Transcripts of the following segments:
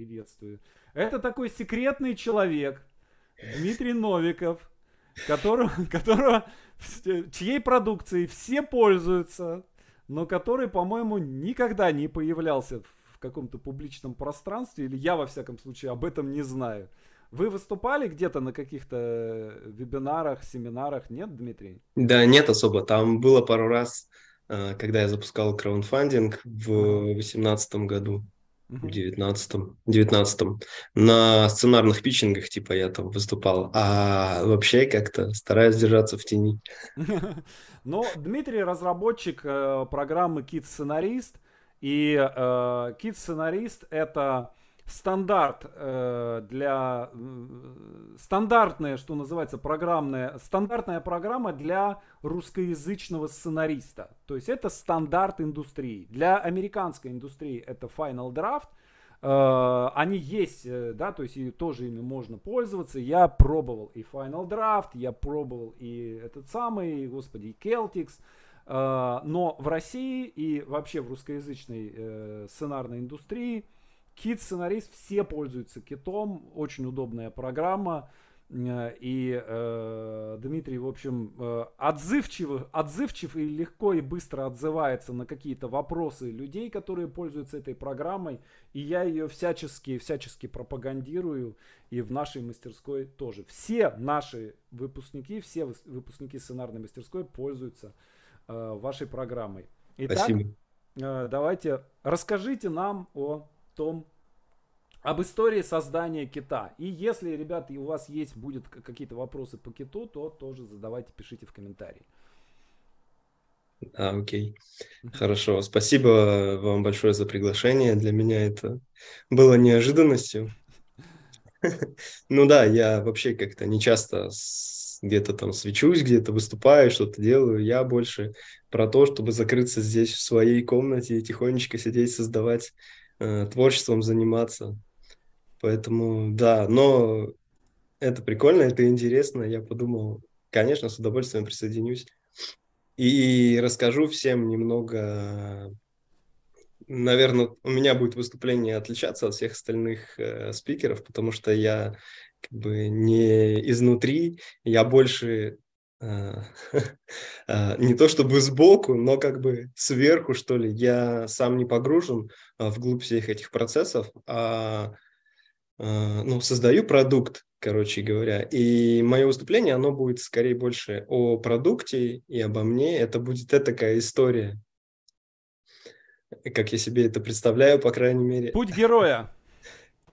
Приветствую. Это такой секретный человек, Дмитрий Новиков, которого, которого, чьей продукцией все пользуются, но который, по-моему, никогда не появлялся в каком-то публичном пространстве, или я, во всяком случае, об этом не знаю. Вы выступали где-то на каких-то вебинарах, семинарах? Нет, Дмитрий? Да, нет особо. Там было пару раз, э, когда я запускал краундфандинг в 2018 году, 19 19 на сценарных питчингах, типа, я там выступал, а вообще как-то стараюсь держаться в тени. Но Дмитрий разработчик э, программы Kit Сценарист, и э, Kit Сценарист это стандарт э, для стандартная, что называется, программная стандартная программа для русскоязычного сценариста. То есть это стандарт индустрии. Для американской индустрии это Final Draft. Э, они есть, э, да, то есть и тоже ими можно пользоваться. Я пробовал и Final Draft, я пробовал и этот самый, господи, и Celtics. Но в России и вообще в русскоязычной сценарной индустрии Кит сценарист, все пользуются китом, очень удобная программа. Э, и э, Дмитрий, в общем, э, отзывчив, отзывчив и легко и быстро отзывается на какие-то вопросы людей, которые пользуются этой программой. И я ее всячески, всячески пропагандирую. И в нашей мастерской тоже. Все наши выпускники, все выпускники сценарной мастерской пользуются э, вашей программой. Итак, Спасибо. Э, давайте расскажите нам о том, об истории создания кита. И если, ребята, у вас есть будет какие-то вопросы по киту, то тоже задавайте, пишите в комментарии. А, окей. Хорошо. Спасибо вам большое за приглашение. Для меня это было неожиданностью. Ну да, я вообще как-то не часто где-то там свечусь, где-то выступаю, что-то делаю. Я больше про то, чтобы закрыться здесь в своей комнате и тихонечко сидеть, создавать Э, творчеством заниматься. Поэтому, да, но это прикольно, это интересно. Я подумал, конечно, с удовольствием присоединюсь. И расскажу всем немного... Наверное, у меня будет выступление отличаться от всех остальных э, спикеров, потому что я как бы не изнутри, я больше не то чтобы сбоку, но как бы сверху, что ли. Я сам не погружен а, вглубь всех этих процессов, а ну, создаю продукт, короче говоря. И мое выступление, оно будет скорее больше о продукте и обо мне. Это будет такая история, как я себе это представляю, по крайней мере. Путь героя.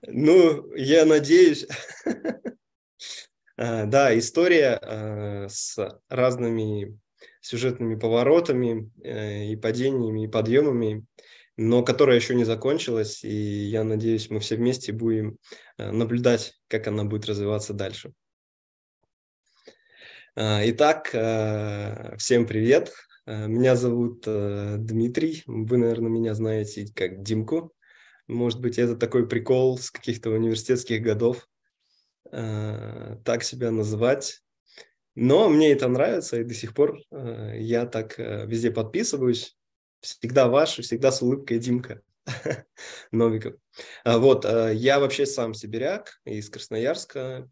Ну, я надеюсь. Э, да, история э, с разными сюжетными поворотами э, и падениями, и подъемами, но которая еще не закончилась, и я надеюсь, мы все вместе будем наблюдать, как она будет развиваться дальше. Итак, всем привет. Меня зовут Дмитрий. Вы, наверное, меня знаете как Димку. Может быть, это такой прикол с каких-то университетских годов. Э, так себя называть. Но мне это нравится, и до сих пор э, я так э, везде подписываюсь. Всегда ваш, всегда с улыбкой Димка Новиков. А вот, я вообще сам сибиряк из Красноярска.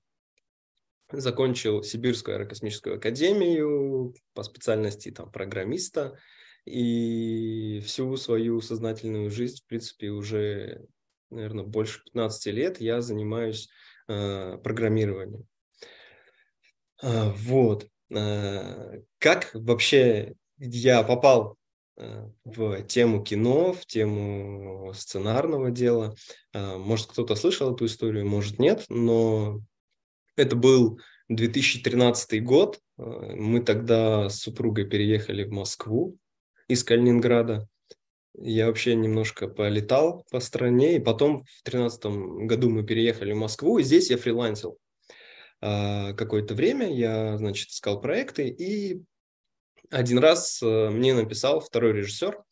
Закончил Сибирскую аэрокосмическую академию по специальности там, программиста. И всю свою сознательную жизнь, в принципе, уже, наверное, больше 15 лет я занимаюсь э, программированию. Э, вот. Э, как вообще я попал э, в тему кино, в тему сценарного дела? Может, кто-то слышал эту историю, может, нет, но это был 2013 год. Мы тогда с супругой переехали в Москву из Калининграда. Я вообще немножко полетал по стране, и потом в тринадцатом году мы переехали в Москву, и здесь я фрилансил. А, какое-то время я, значит, искал проекты, и один раз э, мне написал второй режиссер,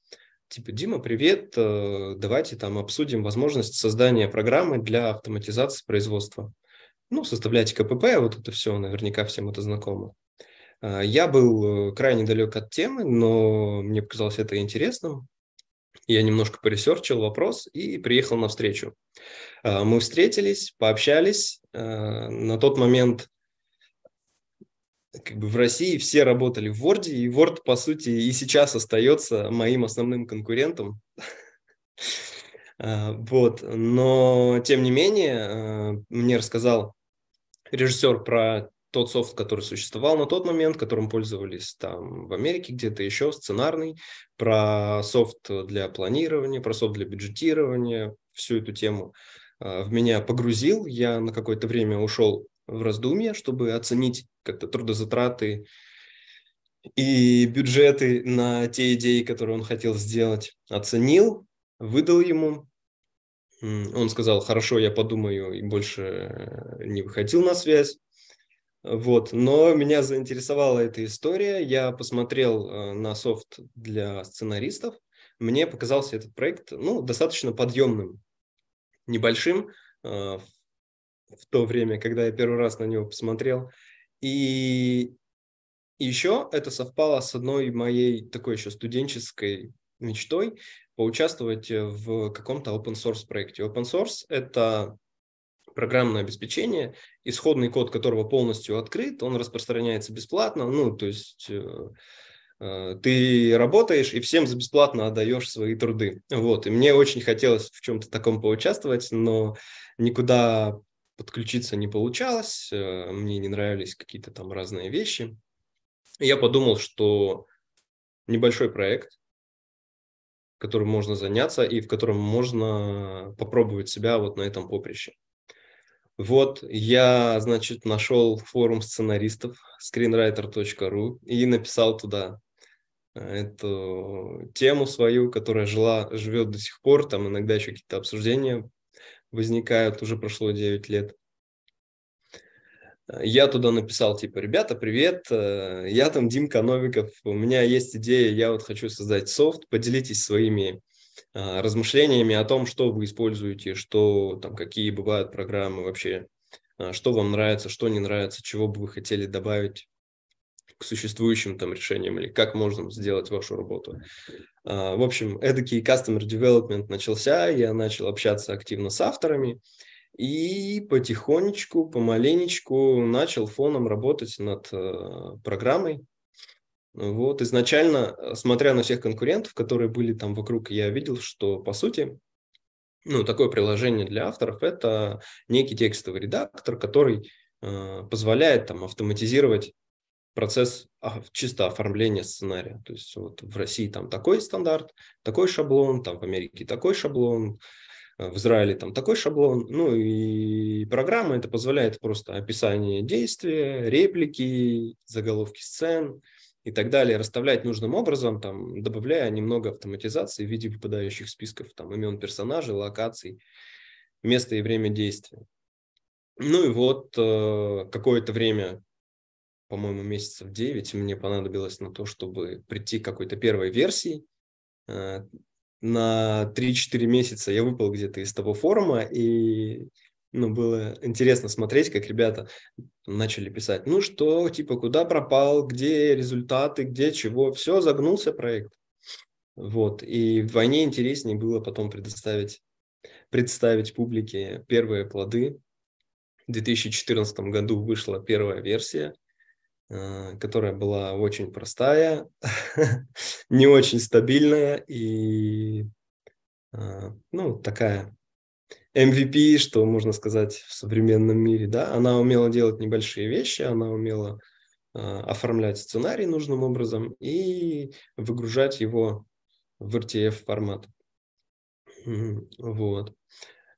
типа, Дима, привет, э, давайте там обсудим возможность создания программы для автоматизации производства. Ну, составляйте КПП, вот это все, наверняка всем это знакомо. А, я был э, крайне далек от темы, но мне показалось это интересным. Я немножко поресерчил вопрос и приехал на встречу. А, мы встретились, пообщались. А, на тот момент как бы в России все работали в Word, и Word, по сути, и сейчас остается моим основным конкурентом. А, вот, но тем не менее, мне рассказал режиссер про тот софт, который существовал на тот момент, которым пользовались там в Америке где-то еще, сценарный, про софт для планирования, про софт для бюджетирования, всю эту тему а, в меня погрузил. Я на какое-то время ушел в раздумье, чтобы оценить как-то трудозатраты и бюджеты на те идеи, которые он хотел сделать. Оценил, выдал ему. Он сказал, хорошо, я подумаю, и больше не выходил на связь. Вот, но меня заинтересовала эта история. Я посмотрел э, на софт для сценаристов. Мне показался этот проект, ну, достаточно подъемным, небольшим э, в то время, когда я первый раз на него посмотрел. И еще это совпало с одной моей такой еще студенческой мечтой поучаствовать в каком-то open source проекте. Open source это программное обеспечение, исходный код которого полностью открыт, он распространяется бесплатно, ну, то есть э, э, ты работаешь и всем за бесплатно отдаешь свои труды. Вот, и мне очень хотелось в чем-то таком поучаствовать, но никуда подключиться не получалось, э, мне не нравились какие-то там разные вещи. И я подумал, что небольшой проект, которым можно заняться и в котором можно попробовать себя вот на этом поприще. Вот, я, значит, нашел форум сценаристов screenwriter.ru и написал туда э, эту тему свою, которая жила, живет до сих пор, там иногда еще какие-то обсуждения возникают, уже прошло 9 лет. Я туда написал, типа, ребята, привет, э, я там Димка Новиков, у меня есть идея, я вот хочу создать софт, поделитесь своими размышлениями о том, что вы используете, что там, какие бывают программы вообще, а, что вам нравится, что не нравится, чего бы вы хотели добавить к существующим там решениям или как можно сделать вашу работу. А, в общем, эдакий customer development начался, я начал общаться активно с авторами и потихонечку, помаленечку начал фоном работать над программой, вот, изначально, э, смотря на всех конкурентов, которые были там вокруг, я видел, что, по сути, ну, такое приложение для авторов – это некий текстовый редактор, который э, позволяет там автоматизировать процесс а, чисто оформления сценария. То есть вот в России там такой стандарт, такой шаблон, там в Америке такой шаблон, э, в Израиле там такой шаблон. Ну и программа это позволяет просто описание действия, реплики, заголовки сцен – и так далее, расставлять нужным образом, там, добавляя немного автоматизации в виде выпадающих списков там, имен персонажей, локаций, место и время действия. Ну и вот э, какое-то время, по-моему, месяцев 9 мне понадобилось на то, чтобы прийти к какой-то первой версии. Э, на 3-4 месяца я выпал где-то из того форума, и ну, было интересно смотреть, как ребята начали писать, ну что, типа, куда пропал, где результаты, где чего, все, загнулся проект. Вот, и вдвойне интереснее было потом предоставить, представить публике первые плоды. В 2014 году вышла первая версия, э, которая была очень простая, не очень стабильная и, э, ну, такая MVP, что можно сказать в современном мире, да, она умела делать небольшие вещи, она умела э, оформлять сценарий нужным образом и выгружать его в RTF формат. Вот.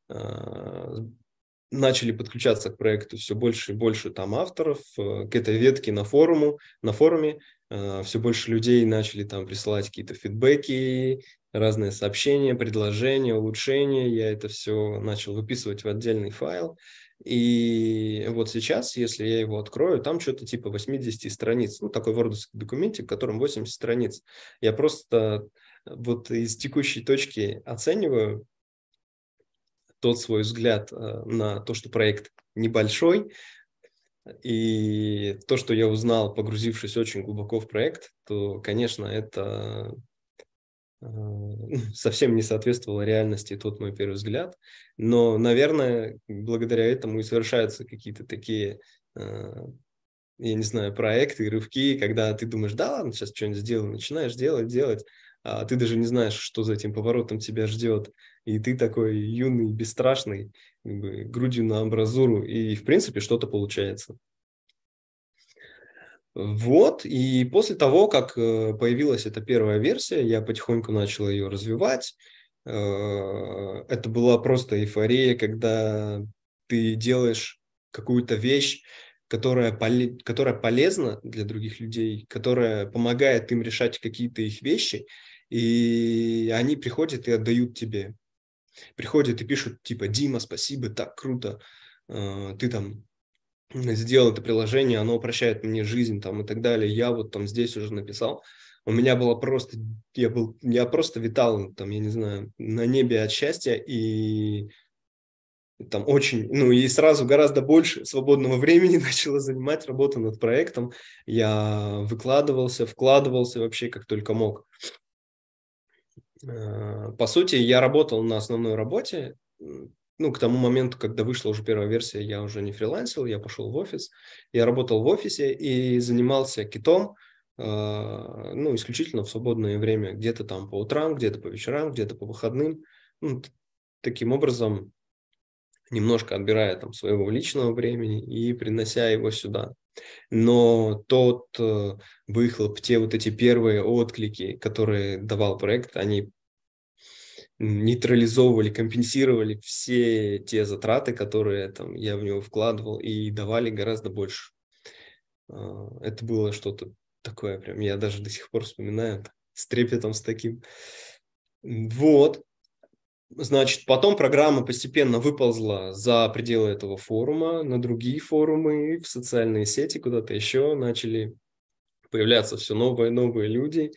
Э, начали подключаться к проекту все больше и больше там авторов, э, к этой ветке на форуму, на форуме, э, все больше людей начали там присылать какие-то фидбэки, разные сообщения, предложения, улучшения. Я это все начал выписывать в отдельный файл. И вот сейчас, если я его открою, там что-то типа 80 страниц. Ну, такой Word документик, в котором 80 страниц. Я просто вот из текущей точки оцениваю тот свой взгляд э, на то, что проект небольшой, и то, что я узнал, погрузившись очень глубоко в проект, то, конечно, это совсем не соответствовало реальности тот мой первый взгляд. Но, наверное, благодаря этому и совершаются какие-то такие, я не знаю, проекты, рывки, когда ты думаешь, да ладно, сейчас что-нибудь сделаю, начинаешь делать, делать, а ты даже не знаешь, что за этим поворотом тебя ждет. И ты такой юный, бесстрашный, грудью на амбразуру, и, в принципе, что-то получается. Вот, и после того, как э, появилась эта первая версия, я потихоньку начал ее развивать. Э, это была просто эйфория, когда ты делаешь какую-то вещь, которая, поле, которая полезна для других людей, которая помогает им решать какие-то их вещи, и они приходят и отдают тебе. Приходят и пишут, типа, Дима, спасибо, так круто, э, ты там сделал это приложение, оно упрощает мне жизнь там и так далее. Я вот там здесь уже написал. У меня было просто, я был, я просто витал там, я не знаю, на небе от счастья и там очень, ну и сразу гораздо больше свободного времени начала занимать работа над проектом. Я выкладывался, вкладывался вообще как только мог. Э, по сути, я работал на основной работе, ну, к тому моменту, когда вышла уже первая версия, я уже не фрилансил, я пошел в офис. Я работал в офисе и занимался китом, э, ну, исключительно в свободное время, где-то там по утрам, где-то по вечерам, где-то по выходным. Ну, таким образом, немножко отбирая там своего личного времени и принося его сюда. Но тот э, выхлоп, те вот эти первые отклики, которые давал проект, они нейтрализовывали, компенсировали все те затраты, которые там, я в него вкладывал, и давали гораздо больше. А, это было что-то такое, прям я даже до сих пор вспоминаю с трепетом с таким. Вот. Значит, потом программа постепенно выползла за пределы этого форума, на другие форумы, в социальные сети, куда-то еще начали появляться все новые новые люди,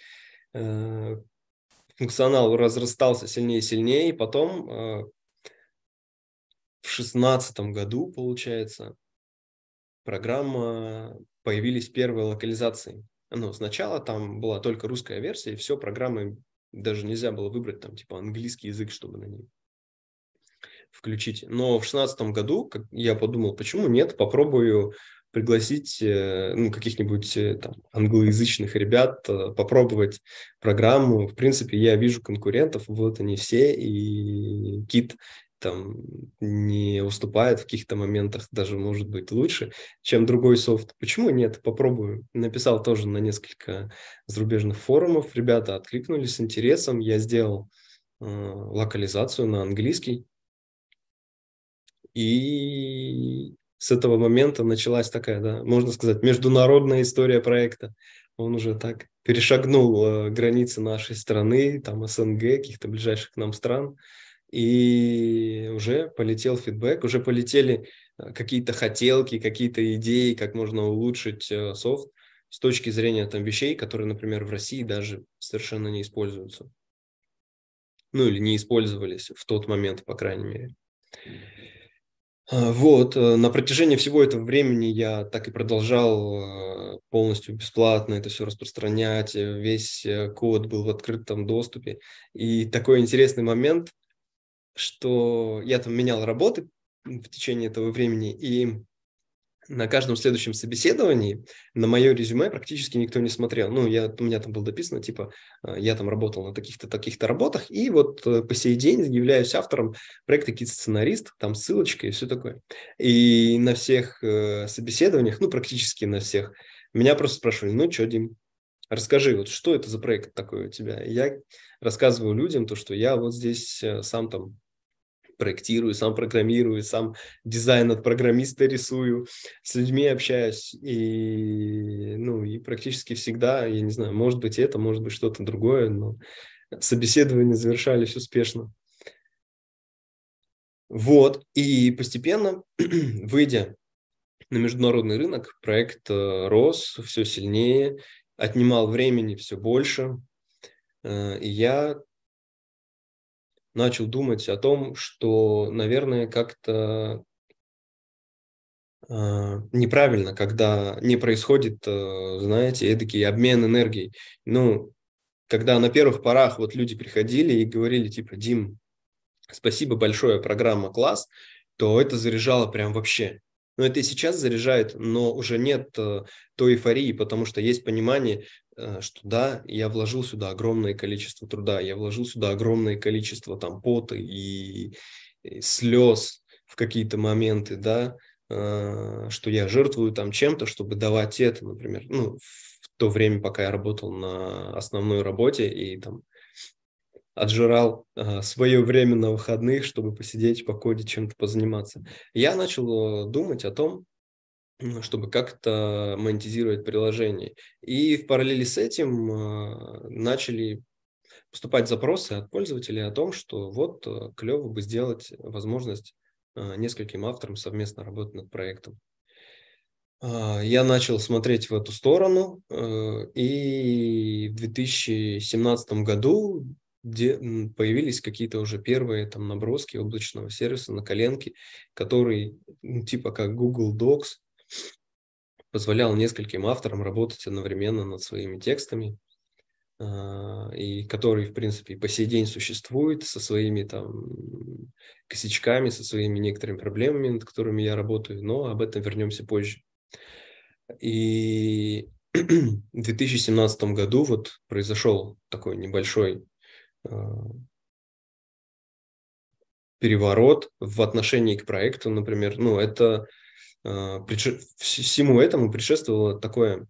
э, функционал разрастался сильнее и сильнее, и потом э, в шестнадцатом году, получается, программа, появились первые локализации. Ну, сначала там была только русская версия, и все, программы даже нельзя было выбрать там типа английский язык, чтобы на ней включить. Но в шестнадцатом году как я подумал, почему нет, попробую пригласить э, ну, каких-нибудь э, там англоязычных ребят, э, попробовать программу. В принципе, я вижу конкурентов, вот они все, и Кит там не уступает в каких-то моментах, даже может быть лучше, чем другой софт. Почему нет? Попробую. Написал тоже на несколько зарубежных форумов, ребята откликнулись с интересом, я сделал э, локализацию на английский, и с этого момента началась такая, да, можно сказать, международная история проекта. Он уже так перешагнул э, границы нашей страны, там СНГ, каких-то ближайших к нам стран, и уже полетел фидбэк, уже полетели э, какие-то хотелки, какие-то идеи, как можно улучшить э, софт с точки зрения там вещей, которые, например, в России даже совершенно не используются. Ну или не использовались в тот момент, по крайней мере. А, вот, э, на протяжении всего этого времени я так и продолжал э, полностью бесплатно это все распространять, э, весь код был в открытом доступе. И такой интересный момент, что я там менял работы в течение этого времени, и на каждом следующем собеседовании на мое резюме практически никто не смотрел. Ну, я, у меня там было дописано, типа, э, я там работал на таких-то, таких-то работах, и вот э, по сей день являюсь автором проекта «Кит-сценарист», там ссылочка и все такое. И на всех э, собеседованиях, ну, практически на всех, меня просто спрашивали, ну, что, Дим, расскажи, вот что это за проект такой у тебя? И я рассказываю людям то, что я вот здесь сам там проектирую, сам программирую, сам дизайн от программиста рисую, с людьми общаюсь. И, ну, и практически всегда, я не знаю, может быть это, может быть что-то другое, но собеседования завершались успешно. Вот, и постепенно, выйдя на международный рынок, проект э, рос все сильнее, отнимал времени все больше, э, и я начал думать о том, что, наверное, как-то э, неправильно, когда не происходит, э, знаете, эдакий обмен энергией. Ну, когда на первых порах вот люди приходили и говорили типа, Дим, спасибо большое, программа класс, то это заряжало прям вообще. Но это и сейчас заряжает, но уже нет э, той эйфории, потому что есть понимание, что да, я вложил сюда огромное количество труда, я вложил сюда огромное количество там пота и, и слез в какие-то моменты, да, э, что я жертвую там чем-то, чтобы давать это, например, ну, в то время, пока я работал на основной работе и там отжирал э, свое время на выходных, чтобы посидеть, покодить, чем-то позаниматься. Я начал э, думать о том, чтобы как-то монетизировать приложение. И в параллели с этим э, начали поступать запросы от пользователей о том, что вот э, клево бы сделать возможность э, нескольким авторам совместно работать над проектом. А, я начал смотреть в эту сторону, э, и в 2017 году появились какие-то уже первые там наброски облачного сервиса на коленке, который типа как Google Docs позволял нескольким авторам работать одновременно над своими текстами, а, и который, в принципе, по сей день существует со своими там косячками, со своими некоторыми проблемами, над которыми я работаю, но об этом вернемся позже. И в 2017 году вот произошел такой небольшой Э, переворот в отношении к проекту, например. Ну, это э, всему этому предшествовало такое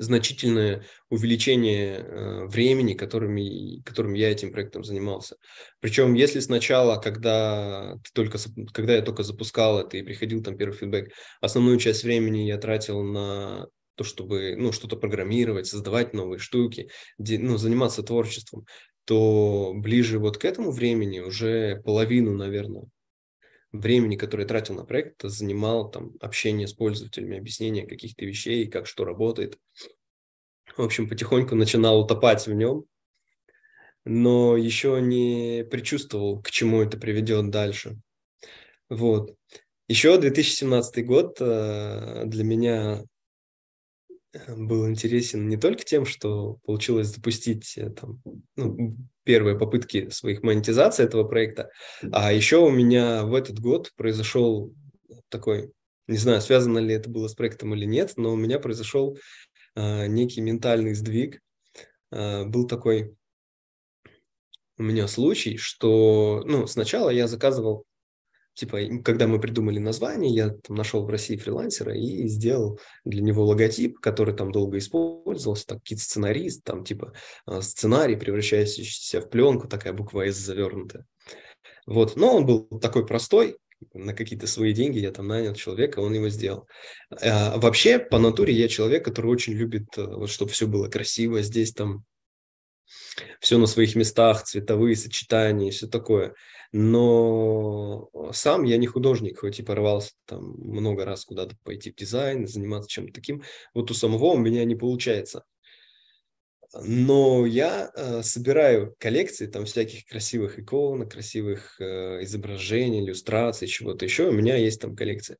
значительное увеличение э, времени, которыми, которым я этим проектом занимался. Причем, если сначала, когда, ты только, когда я только запускал это и приходил там первый фидбэк, основную часть времени я тратил на то, чтобы ну, что-то программировать, создавать новые штуки, ну, заниматься творчеством, то ближе вот к этому времени уже половину, наверное, времени, которое я тратил на проект, занимал там общение с пользователями, объяснение каких-то вещей, как что работает. В общем, потихоньку начинал утопать в нем, но еще не предчувствовал, к чему это приведет дальше. Вот. Еще 2017 год э, для меня был интересен не только тем, что получилось запустить э, там, ну, первые попытки своих монетизации этого проекта, а еще у меня в этот год произошел такой, не знаю, связано ли это было с проектом или нет, но у меня произошел э, некий ментальный сдвиг. Э, был такой у меня случай, что ну, сначала я заказывал типа, когда мы придумали название, я там нашел в России фрилансера и сделал для него логотип, который там долго использовался, так, кит-сценарист, там, типа, а, сценарий, превращающийся в пленку, такая буква S завернутая. Вот, но он был такой простой, на какие-то свои деньги я там нанял человека, он его сделал. А, вообще, по натуре я человек, который очень любит, э, вот, чтобы все было красиво, здесь там все на своих местах, цветовые сочетания и все такое но сам я не художник, хоть и порвался там много раз куда-то пойти в дизайн, заниматься чем-то таким. Вот у самого у меня не получается. Но я э, собираю коллекции там всяких красивых икон, красивых э, изображений, иллюстраций, чего-то еще. У меня есть там коллекция.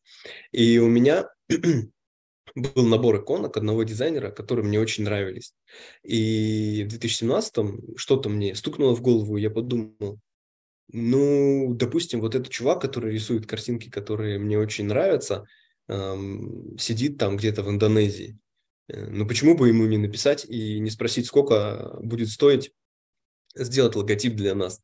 И у меня был набор иконок одного дизайнера, которые мне очень нравились. И в 2017-м что-то мне стукнуло в голову, я подумал, ну, допустим, вот этот чувак, который рисует картинки, которые мне очень нравятся, эм, сидит там где-то в Индонезии. Э, ну, почему бы ему не написать и не спросить, сколько будет стоить сделать логотип для нас?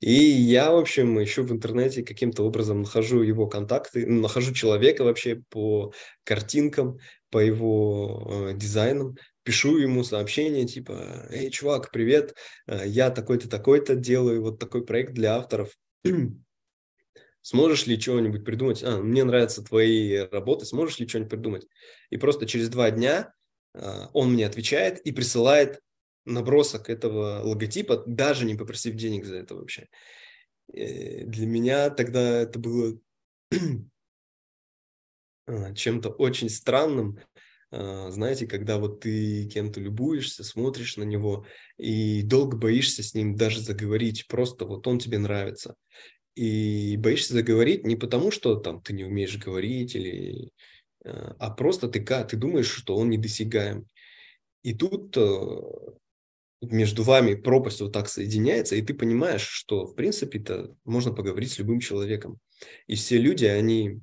И я, в общем, еще в интернете каким-то образом нахожу его контакты, нахожу человека вообще по картинкам, по его э, дизайнам, пишу ему сообщение типа, эй, чувак, привет, э, я такой-то, такой-то делаю вот такой проект для авторов. Сможешь ли чего-нибудь придумать? А, мне нравятся твои работы, сможешь ли что-нибудь придумать? И просто через два дня э, он мне отвечает и присылает набросок этого логотипа, даже не попросив денег за это вообще. И для меня тогда это было а, чем-то очень странным, а, знаете, когда вот ты кем-то любуешься, смотришь на него и долго боишься с ним даже заговорить, просто вот он тебе нравится. И боишься заговорить не потому, что там ты не умеешь говорить, или, а, а просто ты, ты думаешь, что он недосягаем. И тут э, между вами пропасть вот так соединяется, и ты понимаешь, что, в принципе-то, можно поговорить с любым человеком. И все люди, они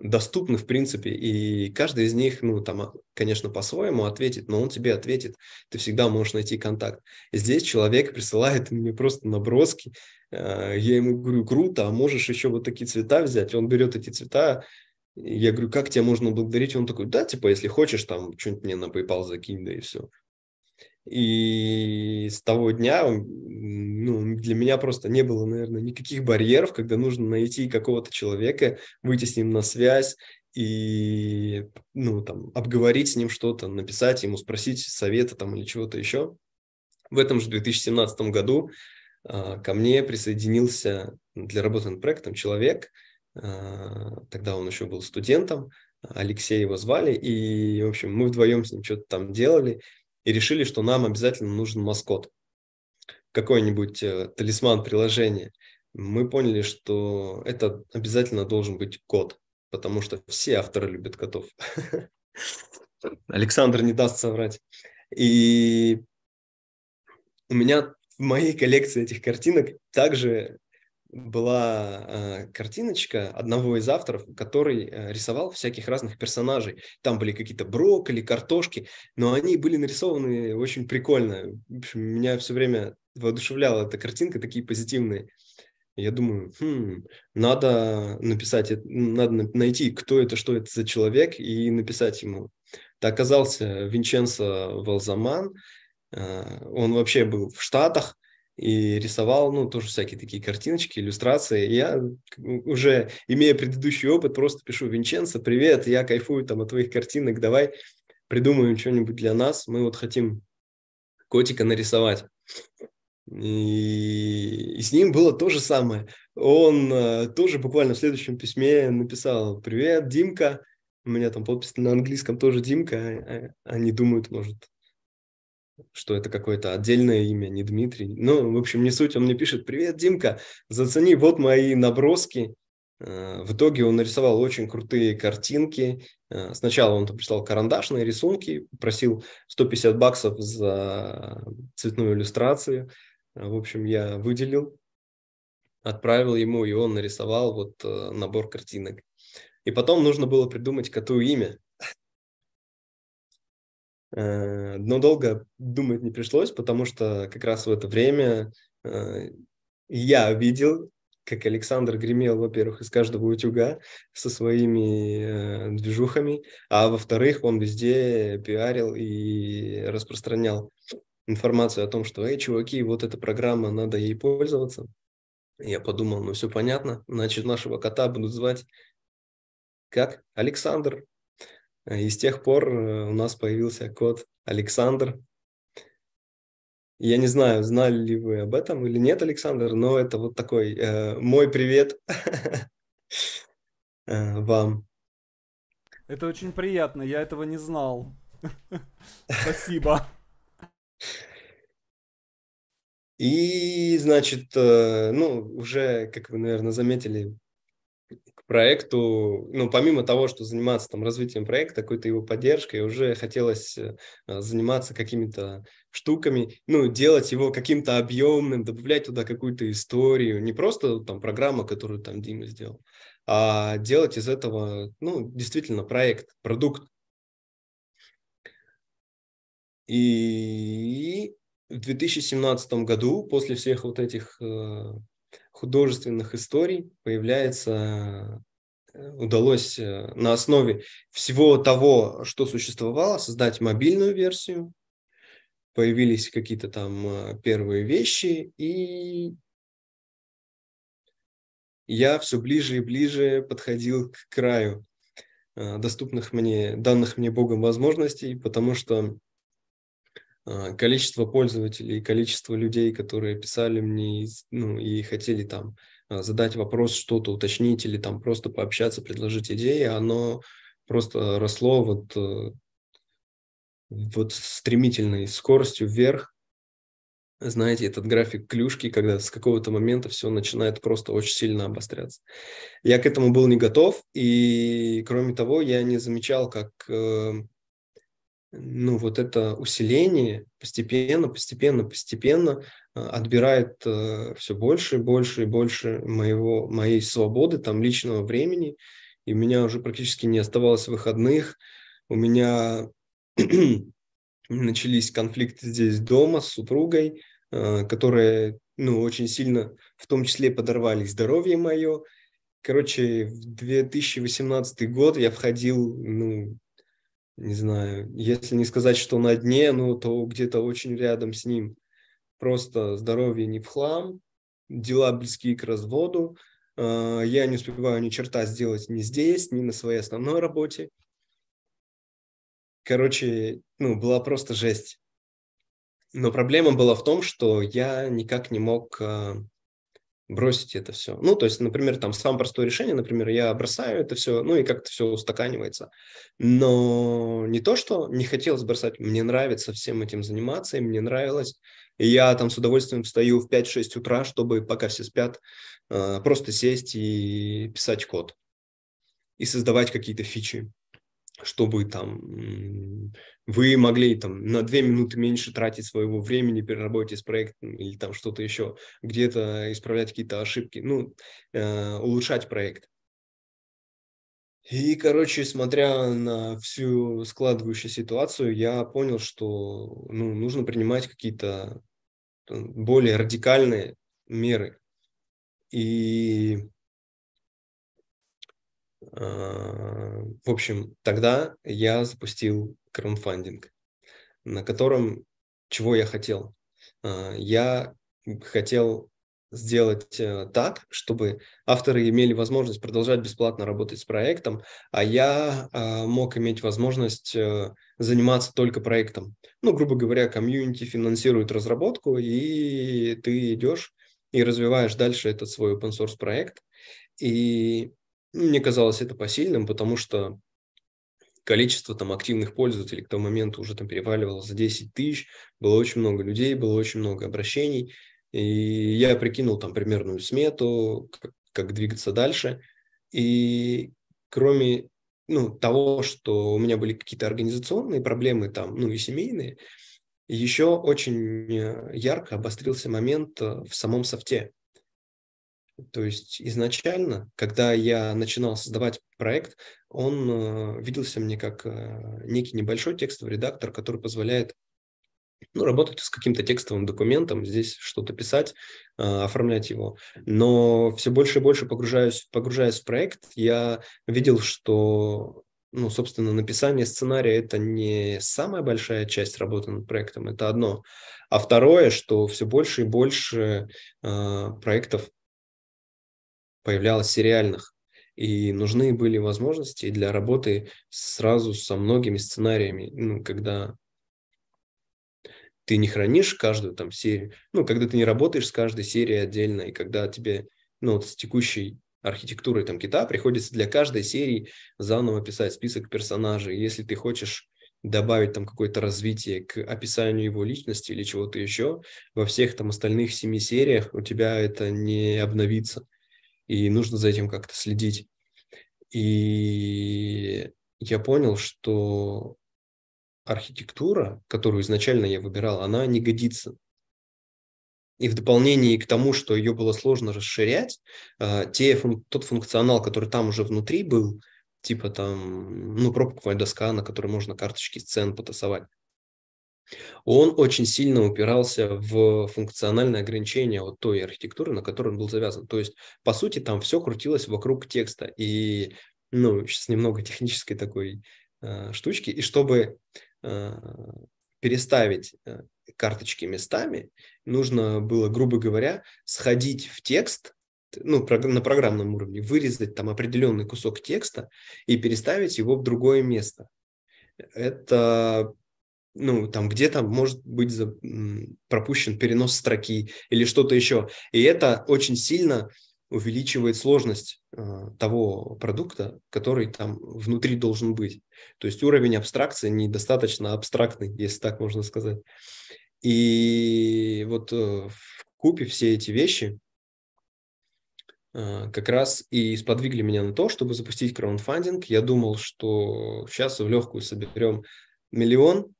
доступны, в принципе, и каждый из них, ну, там, конечно, по-своему ответит, но он тебе ответит, ты всегда можешь найти контакт. Здесь человек присылает мне просто наброски, э, я ему говорю, круто, а можешь еще вот такие цвета взять? Он берет эти цвета, я говорю, как тебя можно благодарить? Он такой, да, типа, если хочешь, там, что-нибудь мне на PayPal закинь, да и все. И с того дня ну, для меня просто не было, наверное, никаких барьеров, когда нужно найти какого-то человека, выйти с ним на связь и ну, там, обговорить с ним что-то, написать ему, спросить совета там, или чего-то еще. В этом же 2017 году а, ко мне присоединился для работы над проектом человек, а, тогда он еще был студентом, Алексей его звали, и, в общем, мы вдвоем с ним что-то там делали, и решили, что нам обязательно нужен маскот, какой-нибудь э, талисман приложения. Мы поняли, что это обязательно должен быть кот, потому что все авторы любят котов. Александр не даст соврать. И у меня в моей коллекции этих картинок также была э, картиночка одного из авторов, который э, рисовал всяких разных персонажей. Там были какие-то брокколи, картошки, но они были нарисованы очень прикольно. В общем, меня все время воодушевляла эта картинка, такие позитивные. Я думаю, хм, надо написать, надо найти, кто это, что это за человек, и написать ему. Это оказался Винченцо Валзаман. Э, он вообще был в Штатах, и рисовал, ну, тоже всякие такие картиночки, иллюстрации. Я уже, имея предыдущий опыт, просто пишу, Винченцо, привет, я кайфую там от твоих картинок, давай придумаем что-нибудь для нас. Мы вот хотим котика нарисовать. И, и с ним было то же самое. Он э, тоже буквально в следующем письме написал, привет, Димка. У меня там подпись на английском тоже Димка. А, а, они думают, может, что это какое-то отдельное имя, не Дмитрий. Ну, в общем, не суть. Он мне пишет, привет, Димка, зацени вот мои наброски. Э, в итоге он нарисовал очень крутые картинки. Э, сначала он прислал карандашные рисунки, просил 150 баксов за цветную иллюстрацию. Э, в общем, я выделил, отправил ему, и он нарисовал вот набор картинок. И потом нужно было придумать коту имя. Э, но долго думать не пришлось, потому что как раз в это время э, я видел, как Александр гремел, во-первых, из каждого утюга со своими э, движухами, а во-вторых, он везде пиарил и распространял информацию о том, что, эй, чуваки, вот эта программа, надо ей пользоваться. Я подумал, ну все понятно, значит нашего кота будут звать как? Александр. И с тех пор э, у нас появился код Александр. Я не знаю, знали ли вы об этом или нет, Александр, но это вот такой э, мой привет э, вам. Это очень приятно, я этого не знал. Спасибо. И, значит, э, ну, уже, как вы, наверное, заметили, проекту, ну, помимо того, что заниматься там развитием проекта, какой-то его поддержкой, уже хотелось э, заниматься какими-то штуками, ну, делать его каким-то объемным, добавлять туда какую-то историю, не просто там программа, которую там Дима сделал, а делать из этого, ну, действительно проект, продукт. И в 2017 году, после всех вот этих э, художественных историй появляется, э, удалось э, на основе всего того, что существовало, создать мобильную версию. Появились какие-то там э, первые вещи, и я все ближе и ближе подходил к краю доступных мне, данных мне Богом возможностей, потому что количество пользователей, количество людей, которые писали мне ну, и хотели там а, задать вопрос, что-то уточнить или там просто пообщаться, предложить идеи, оно просто росло вот, э, вот стремительной скоростью вверх. Знаете, этот график клюшки, когда с какого-то момента все начинает просто очень сильно обостряться. Я к этому был не готов, и кроме того, я не замечал, как э, ну, вот это усиление постепенно, постепенно, постепенно э, отбирает э, все больше и больше и больше моего, моей свободы, там, личного времени, и у меня уже практически не оставалось выходных, у меня начались конфликты здесь дома с супругой, э, которые, ну, очень сильно, в том числе, подорвали здоровье мое. Короче, в 2018 год я входил, ну, не знаю, если не сказать, что на дне, ну, то где-то очень рядом с ним. Просто здоровье не в хлам, дела близкие к разводу, а, я не успеваю ни черта сделать ни здесь, ни на своей основной работе. Короче, ну, была просто жесть. Но проблема была в том, что я никак не мог а, бросить это все. Ну, то есть, например, там самое простое решение, например, я бросаю это все, ну и как-то все устаканивается. Но не то, что не хотелось бросать, мне нравится всем этим заниматься, и мне нравилось. И я там с удовольствием встаю в 5-6 утра, чтобы пока все спят, а, просто сесть и писать код. И создавать какие-то фичи чтобы там вы могли там на две минуты меньше тратить своего времени при работе с проектом или там что-то еще, где-то исправлять какие-то ошибки, ну, э, улучшать проект. И, короче, смотря на всю складывающую ситуацию, я понял, что ну, нужно принимать какие-то более радикальные меры. И а, в общем, тогда я запустил краундфандинг, на котором чего я хотел. А, я хотел сделать э, так, чтобы авторы имели возможность продолжать бесплатно работать с проектом, а я а, мог иметь возможность э, заниматься только проектом. Ну, грубо говоря, комьюнити финансирует разработку, и ты идешь и развиваешь дальше этот свой open source проект. И мне казалось это посильным, потому что количество там активных пользователей к тому моменту уже там переваливало за 10 тысяч, было очень много людей, было очень много обращений, и я прикинул там примерную смету, как, как двигаться дальше, и кроме ну, того, что у меня были какие-то организационные проблемы там, ну и семейные, еще очень э, ярко обострился момент э, в самом софте. То есть изначально, когда я начинал создавать проект, он э, виделся мне как э, некий небольшой текстовый редактор, который позволяет ну, работать с каким-то текстовым документом, здесь что-то писать, э, оформлять его. Но все больше и больше погружаюсь, погружаясь в проект, я видел, что ну, собственно, написание сценария – это не самая большая часть работы над проектом, это одно. А второе, что все больше и больше э, проектов появлялось сериальных. И нужны были возможности для работы сразу со многими сценариями. Ну, когда ты не хранишь каждую там серию, ну, когда ты не работаешь с каждой серией отдельно, и когда тебе, ну, вот с текущей архитектурой там кита приходится для каждой серии заново писать список персонажей. Если ты хочешь добавить там какое-то развитие к описанию его личности или чего-то еще, во всех там остальных семи сериях у тебя это не обновится и нужно за этим как-то следить. И я понял, что архитектура, которую изначально я выбирал, она не годится. И в дополнение к тому, что ее было сложно расширять, а, те, тот функционал, который там уже внутри был, типа там, ну, пробковая доска, на которой можно карточки сцен потасовать, он очень сильно упирался в функциональное ограничение вот той архитектуры, на которой он был завязан. То есть, по сути, там все крутилось вокруг текста. И, ну, сейчас немного технической такой э, штучки. И чтобы э, переставить э, карточки местами, нужно было, грубо говоря, сходить в текст, ну, на программном уровне, вырезать там определенный кусок текста и переставить его в другое место. Это ну, там где-то может быть за, пропущен перенос строки или что-то еще. И это очень сильно увеличивает сложность э, того продукта, который там внутри должен быть. То есть уровень абстракции недостаточно абстрактный, если так можно сказать. И вот э, в купе все эти вещи э, как раз и сподвигли меня на то, чтобы запустить краундфандинг. Я думал, что сейчас в легкую соберем миллион,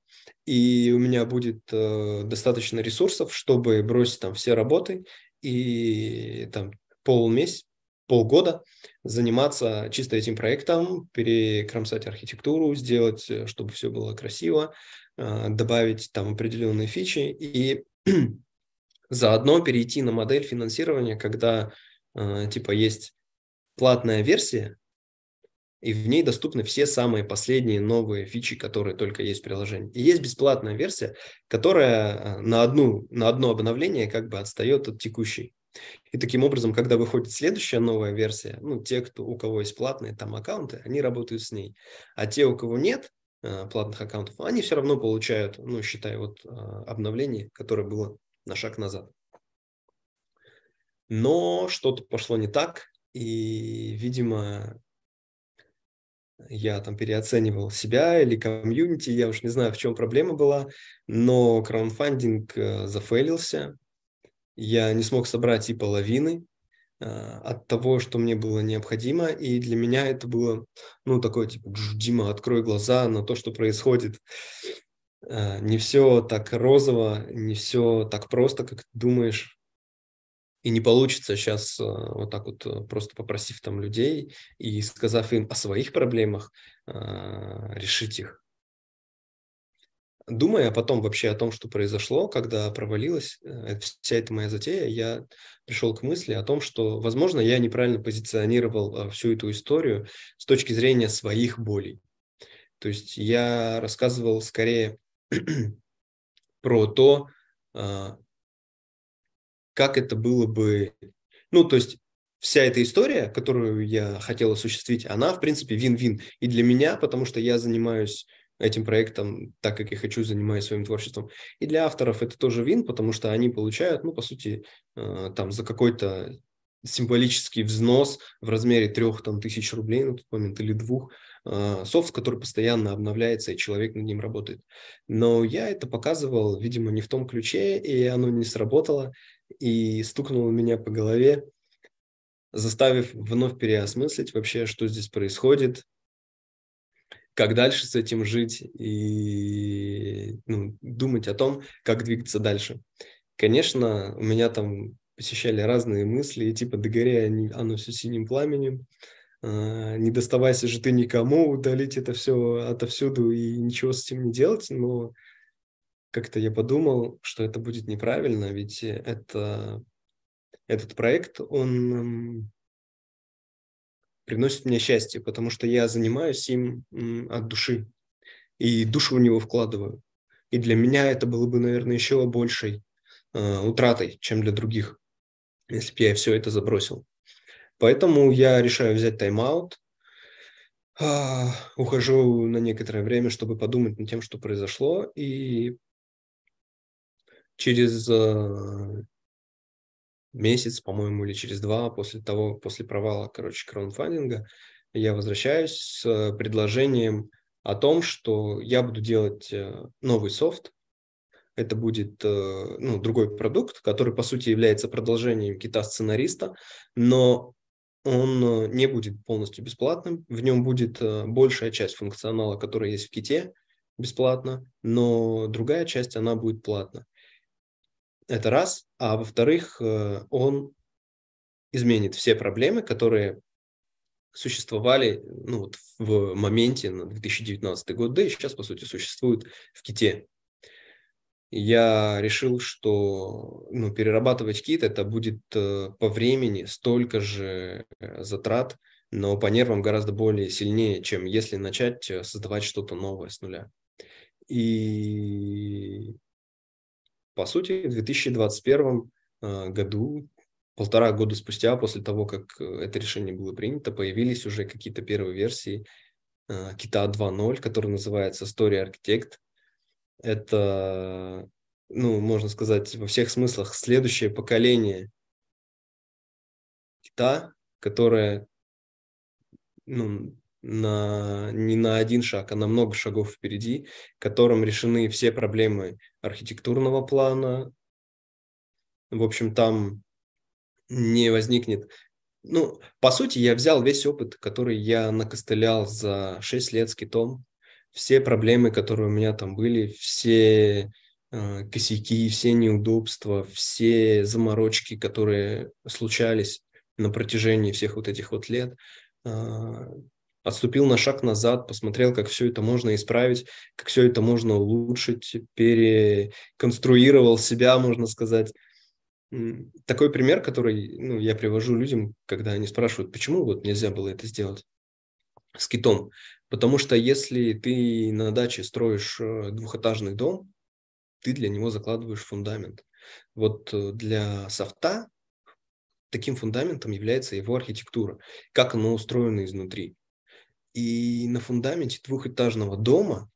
и у меня будет э, достаточно ресурсов, чтобы бросить там все работы и там полмесяца, полгода заниматься чисто этим проектом, перекромсать архитектуру, сделать, э, чтобы все было красиво, э, добавить там определенные фичи и заодно перейти на модель финансирования, когда э, типа есть платная версия, и в ней доступны все самые последние новые фичи, которые только есть в приложении. И есть бесплатная версия, которая на, одну, на одно обновление как бы отстает от текущей. И таким образом, когда выходит следующая новая версия, ну, те, кто, у кого есть платные там аккаунты, они работают с ней. А те, у кого нет э, платных аккаунтов, они все равно получают, ну, считай, вот э, обновление, которое было на шаг назад. Но что-то пошло не так, и, видимо, я там переоценивал себя или комьюнити, я уж не знаю, в чем проблема была, но краудфандинг э, зафейлился, я не смог собрать и половины э, от того, что мне было необходимо, и для меня это было, ну, такое, типа, Дима, открой глаза на то, что происходит. Э, не все так розово, не все так просто, как ты думаешь. И не получится сейчас э, вот так вот э, просто попросив там людей и сказав им о своих проблемах, э, решить их думая потом вообще о том, что произошло, когда провалилась э, вся эта моя затея, я пришел к мысли о том, что, возможно, я неправильно позиционировал всю эту историю с точки зрения своих болей. То есть я рассказывал скорее про то, а, как это было бы... Ну, то есть вся эта история, которую я хотел осуществить, она, в принципе, вин-вин. И для меня, потому что я занимаюсь этим проектом, так как я хочу, занимаюсь своим творчеством. И для авторов это тоже вин, потому что они получают, ну, по сути, э, там за какой-то символический взнос в размере трех там, тысяч рублей на тот момент или двух, э, софт, который постоянно обновляется, и человек над ним работает. Но я это показывал, видимо, не в том ключе, и оно не сработало, и стукнуло меня по голове, заставив вновь переосмыслить вообще, что здесь происходит, как дальше с этим жить и ну, думать о том, как двигаться дальше. Конечно, у меня там посещали разные мысли, типа «догоряя оно все синим пламенем», а, «не доставайся же ты никому, удалить это все отовсюду и ничего с этим не делать», но как-то я подумал, что это будет неправильно, ведь это, этот проект, он приносит мне счастье, потому что я занимаюсь им от души и душу в него вкладываю. И для меня это было бы, наверное, еще большей э, утратой, чем для других, если бы я все это забросил. Поэтому я решаю взять тайм-аут, э, ухожу на некоторое время, чтобы подумать над тем, что произошло, и через э, месяц, по-моему, или через два после того, после провала, короче, краудфандинга, я возвращаюсь с предложением о том, что я буду делать э, новый софт. Это будет э, ну, другой продукт, который, по сути, является продолжением кита-сценариста, но он э, не будет полностью бесплатным. В нем будет большая часть функционала, которая есть в ките, бесплатно, но другая часть, она будет платна. Это раз. А во-вторых, э, он изменит все проблемы, которые существовали ну, вот в моменте на 2019 год, да и сейчас, по сути, существуют в Ките. Я решил, что ну, перерабатывать кит это будет э, по времени столько же э, затрат, но по нервам гораздо более сильнее, чем если начать создавать что-то новое с нуля. И по сути, в 2021 э, году, полтора года спустя, после того, как э, это решение было принято, появились уже какие-то первые версии э, Кита 2.0, который называется Story Architect. Это, ну, можно сказать, во всех смыслах следующее поколение Кита, которое ну, на, не на один шаг, а на много шагов впереди, которым решены все проблемы архитектурного плана. В общем, там не возникнет... Ну, по сути, я взял весь опыт, который я накостылял за 6 лет с китом, все проблемы, которые у меня там были, все э, косяки, все неудобства, все заморочки, которые случались на протяжении всех вот этих вот лет, э, отступил на шаг назад, посмотрел, как все это можно исправить, как все это можно улучшить, переконструировал себя, можно сказать. Такой пример, который ну, я привожу людям, когда они спрашивают, почему вот нельзя было это сделать с китом. Потому что если ты на даче строишь э, двухэтажный дом, ты для него закладываешь фундамент. Вот э, для софта таким фундаментом является его архитектура, как оно устроено изнутри. И на фундаменте двухэтажного дома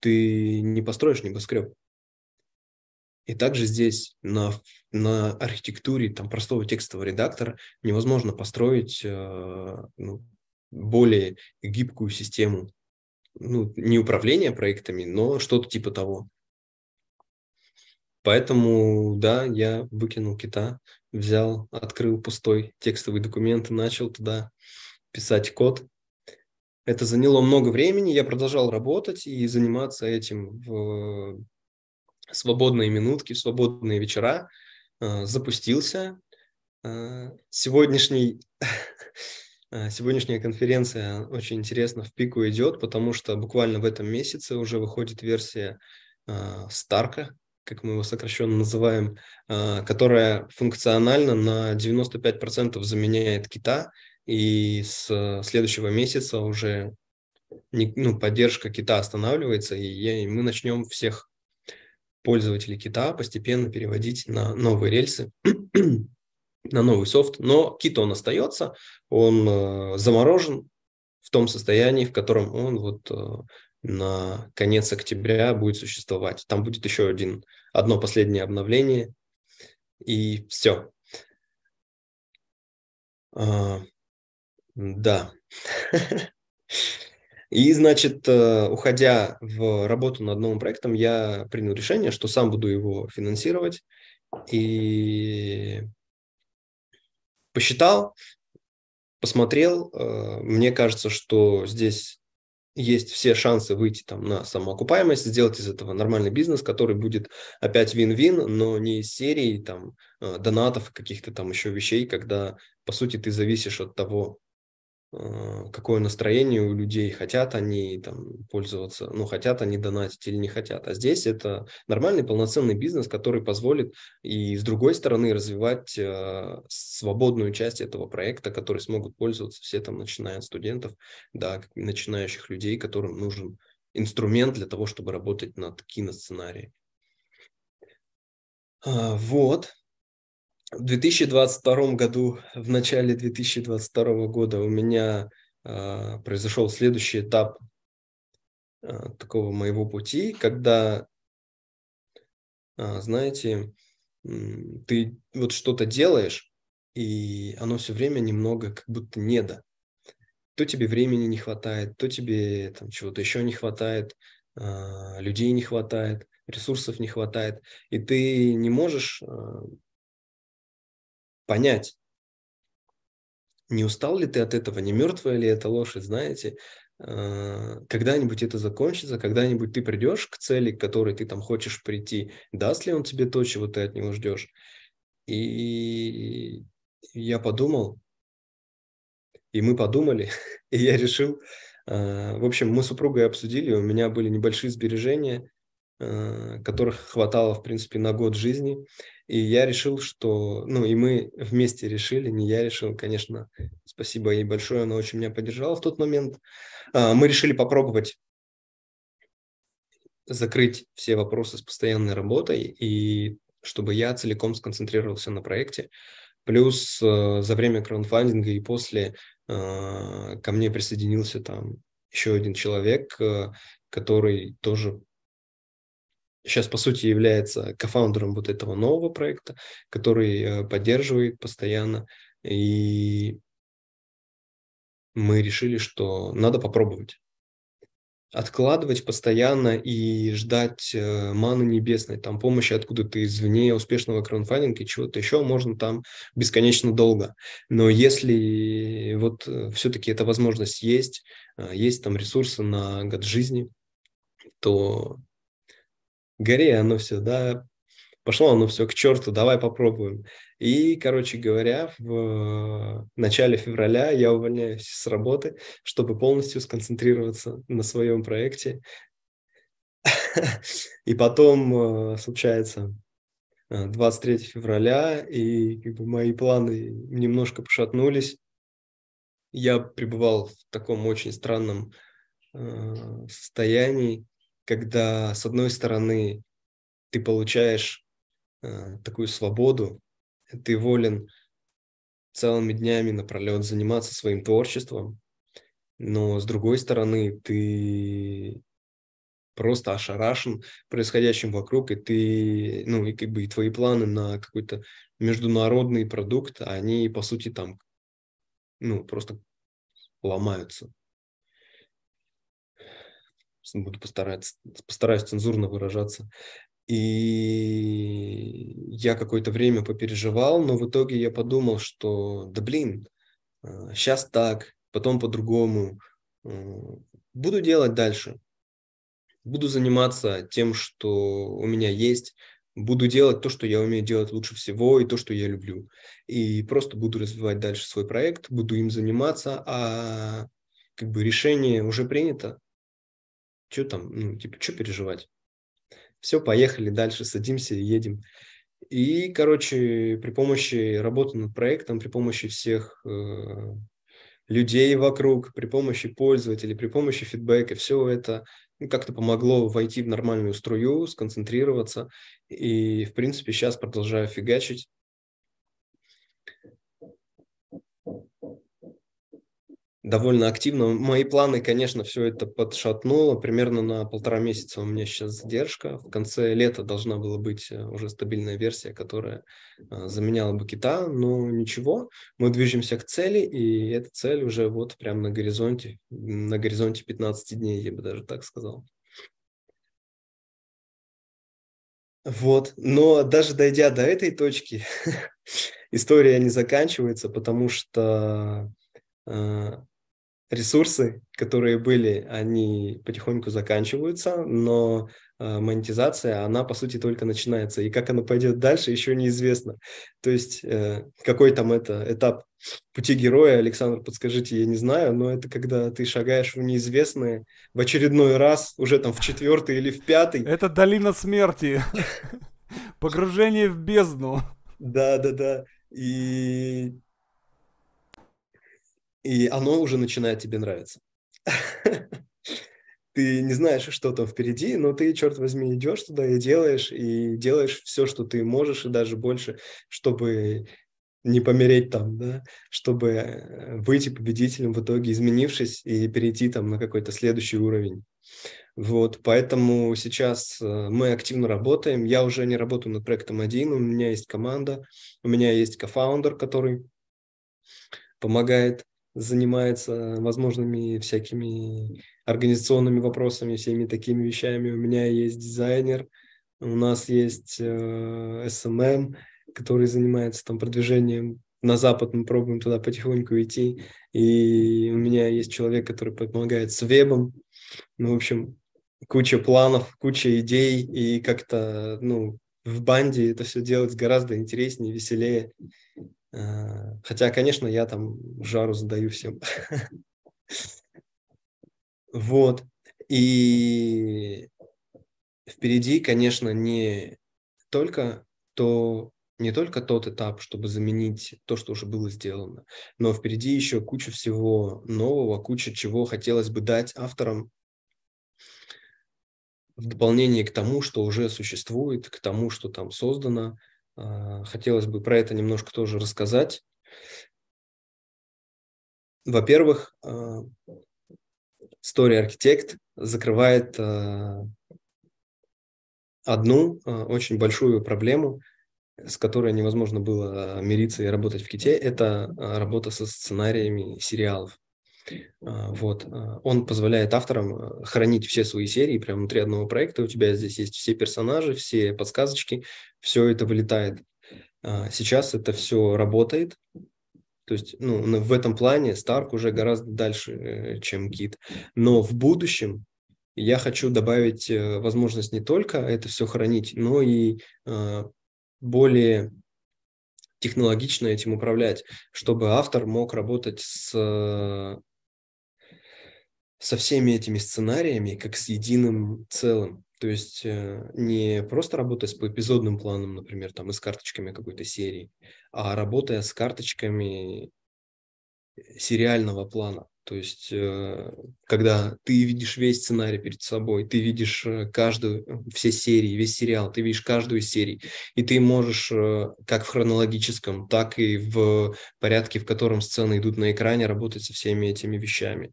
ты не построишь небоскреб. И также здесь на, на архитектуре там, простого текстового редактора невозможно построить э, ну, более гибкую систему, ну, не управления проектами, но что-то типа того. Поэтому, да, я выкинул кита, взял, открыл пустой текстовый документ и начал туда писать код. Это заняло много времени, я продолжал работать и заниматься этим в свободные минутки, в свободные вечера. Э, запустился. Э, сегодняшний Э, сегодняшняя конференция очень интересно в пику идет, потому что буквально в этом месяце уже выходит версия Старка, как мы его сокращенно называем, которая функционально на 95% заменяет кита, и с следующего месяца уже ну, поддержка кита останавливается, и, я, и мы начнем всех пользователей кита постепенно переводить на новые рельсы на новый софт, но кит он остается, он э, заморожен в том состоянии, в котором он вот э, на конец октября будет существовать. Там будет еще один, одно последнее обновление, и все. А, да. И, значит, э, уходя в работу над новым проектом, я принял решение, что сам буду его финансировать. И посчитал, посмотрел, э, мне кажется, что здесь есть все шансы выйти там на самоокупаемость, сделать из этого нормальный бизнес, который будет опять вин-вин, но не из серии там э, донатов каких-то там еще вещей, когда по сути ты зависишь от того, какое настроение у людей, хотят они там пользоваться, ну, хотят они донатить или не хотят. А здесь это нормальный полноценный бизнес, который позволит и с другой стороны развивать э, свободную часть этого проекта, который смогут пользоваться все там, начиная от студентов до начинающих людей, которым нужен инструмент для того, чтобы работать над киносценарием. А, вот, в 2022 году, в начале 2022 года у меня э, произошел следующий этап э, такого моего пути, когда, э, знаете, ты вот что-то делаешь, и оно все время немного как будто недо. То тебе времени не хватает, то тебе там чего-то еще не хватает, э, людей не хватает, ресурсов не хватает, и ты не можешь понять, не устал ли ты от этого, не мертвая ли эта лошадь, знаете, а, когда-нибудь это закончится, когда-нибудь ты придешь к цели, к которой ты там хочешь прийти, даст ли он тебе то, чего ты от него ждешь. И я подумал, и мы подумали, и я решил, а, в общем, мы с супругой обсудили, у меня были небольшие сбережения, которых хватало, в принципе, на год жизни. И я решил, что, ну и мы вместе решили, не я решил, конечно, спасибо ей большое, она очень меня поддержала в тот момент. А, мы решили попробовать закрыть все вопросы с постоянной работой и чтобы я целиком сконцентрировался на проекте. Плюс э, за время краудфандинга и после э, ко мне присоединился там еще один человек, э, который тоже сейчас, по сути, является кофаундером вот этого нового проекта, который э, поддерживает постоянно. И мы решили, что надо попробовать. Откладывать постоянно и ждать э, маны небесной, там помощи откуда-то извне, успешного краудфандинга и чего-то еще можно там бесконечно долго. Но если вот э, все-таки эта возможность есть, есть там ресурсы на год жизни – то гори оно все, да, пошло оно все к черту, давай попробуем. И, короче говоря, в начале февраля я увольняюсь с работы, чтобы полностью сконцентрироваться на своем проекте. И потом э, случается 23 э, февраля, и мои планы немножко пошатнулись. Я пребывал в таком очень странном э, состоянии, когда, с одной стороны, ты получаешь э, такую свободу, ты волен целыми днями напролет заниматься своим творчеством, но с другой стороны, ты просто ошарашен происходящим вокруг, и ты, ну, и как бы и твои планы на какой-то международный продукт, они, по сути, там, ну, просто ломаются. Буду постараться, постараюсь цензурно выражаться. И я какое-то время попереживал, но в итоге я подумал, что да блин, сейчас а, так, потом по-другому. Буду делать дальше. Буду заниматься тем, что у меня есть. Буду делать то, что я умею делать лучше всего и то, что я люблю. И просто буду развивать дальше свой проект, буду им заниматься, а как бы решение уже принято. Что там, ну, типа, что переживать? Все, поехали дальше, садимся едем. И, короче, при помощи работы над проектом, при помощи всех э, людей вокруг, при помощи пользователей, при помощи фидбэка, все это ну, как-то помогло войти в нормальную струю, сконцентрироваться. И, в принципе, сейчас продолжаю фигачить. Довольно активно. Мои планы, конечно, все это подшатнуло. Примерно на полтора месяца у меня сейчас задержка. В конце лета должна была быть э, уже стабильная версия, которая э, заменяла бы кита, но ничего. Мы движемся к цели, и эта цель уже вот прямо на горизонте, на горизонте 15 дней, я бы даже так сказал. Вот, но даже дойдя до этой точки, история не заканчивается, потому что э, ресурсы, которые были, они потихоньку заканчиваются, но э, монетизация, она по сути только начинается. И как она пойдет дальше, еще неизвестно. То есть э, какой там это этап пути героя, Александр, подскажите, я не знаю, но это когда ты шагаешь в неизвестное в очередной раз, уже там в четвертый или в пятый. Это долина смерти. Погружение в бездну. Да, да, да. И и оно уже начинает тебе нравиться. Ты не знаешь, что там впереди, но ты, черт возьми, идешь туда и делаешь, и делаешь все, что ты можешь, и даже больше, чтобы не помереть там, да, чтобы э, выйти победителем в итоге, изменившись и перейти там на какой-то следующий уровень. Вот, поэтому сейчас э, мы активно работаем. Я уже не работаю над проектом один, у меня есть команда, у меня есть кофаундер, который помогает занимается возможными всякими организационными вопросами, всеми такими вещами. У меня есть дизайнер, у нас есть э, SMM, эм эм, который занимается там продвижением на запад, мы пробуем туда потихоньку идти. И у меня есть человек, который помогает с вебом. Ну, в общем, куча планов, куча идей, и как-то, ну, в банде это все делать гораздо интереснее, веселее. Э, хотя, конечно, я там жару задаю всем. Вот. И впереди, конечно, не только то, не только тот этап, чтобы заменить то, что уже было сделано, но впереди еще куча всего нового, куча чего хотелось бы дать авторам в дополнение к тому, что уже существует, к тому, что там создано, хотелось бы про это немножко тоже рассказать. Во-первых, а, Story Architect закрывает а, одну очень большую проблему, с которой невозможно было мириться и работать в Ките, это работа со сценариями сериалов. А, вот. А, он позволяет авторам а, хранить все свои серии прямо внутри одного проекта. У тебя здесь есть все персонажи, все подсказочки, все это вылетает. Сейчас это все работает. То есть ну, в этом плане Старк уже гораздо дальше, э, чем Кит. Но в будущем Я хочу добавить э, возможность не только это все хранить, но и более технологично этим управлять, чтобы автор мог работать с, со всеми этими сценариями как с единым целым. То есть э, не просто работать по эпизодным планам, например, там и с карточками какой-то серии, а работая с карточками сериального плана. То есть, э, когда ты видишь весь сценарий перед собой, ты видишь э, каждую, э, все серии, весь сериал, ты видишь каждую из серий, и ты можешь как в хронологическом, так и в порядке, в котором сцены идут на экране, работать со всеми этими вещами.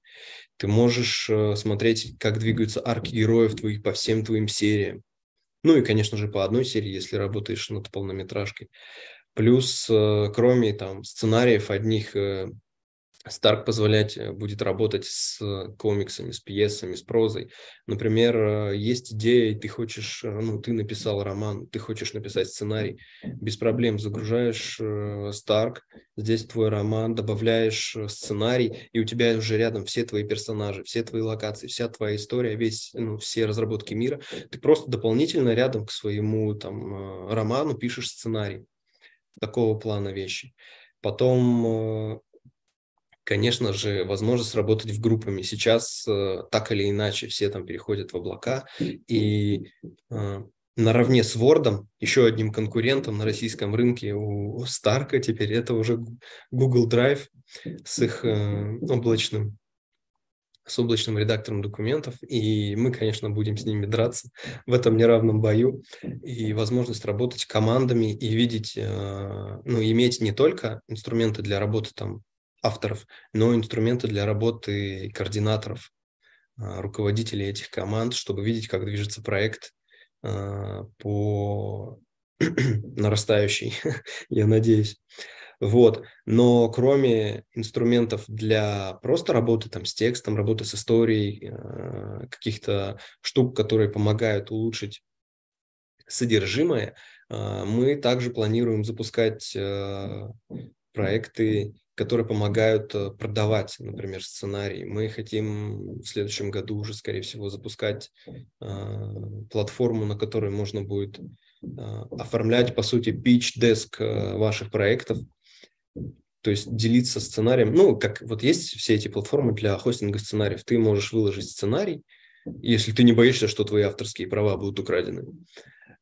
Ты можешь смотреть, как двигаются арки героев твоих по всем твоим сериям. Ну и, конечно же, по одной серии, если работаешь над полнометражкой. Плюс, кроме там сценариев одних Старк позволять э, будет работать с э, комиксами, с пьесами, с прозой. Например, э, есть идея, ты хочешь, ну, ты написал роман, ты хочешь написать сценарий, без проблем загружаешь Старк, здесь твой роман, добавляешь сценарий, и у тебя уже рядом все твои персонажи, все твои локации, вся твоя история, весь, ну, все разработки мира. Ты просто дополнительно рядом к своему там роману пишешь сценарий. Такого плана вещи. Потом конечно же, возможность работать в группами. Сейчас э, так или иначе все там переходят в облака, и э, наравне с Word, еще одним конкурентом на российском рынке у Старка теперь это уже Google Drive с их э, облачным с облачным редактором документов, и мы, конечно, будем с ними драться в этом неравном бою, и возможность работать командами и видеть, э, ну, иметь не только инструменты для работы там авторов, но инструменты для работы координаторов, а, руководителей этих команд, чтобы видеть, как движется проект а, по нарастающей, я надеюсь. Вот. Но кроме инструментов для просто работы там, с текстом, работы с историей, а, каких-то штук, которые помогают улучшить содержимое, мы также планируем запускать проекты которые помогают э, продавать, например, сценарий. Мы хотим в следующем году уже, скорее всего, запускать э, платформу, на которой можно будет э, оформлять, по сути, pitch-деск э, ваших проектов, то есть делиться сценарием. Ну, как вот есть все эти платформы для хостинга сценариев. Ты можешь выложить сценарий, если ты не боишься, что твои авторские права будут украдены.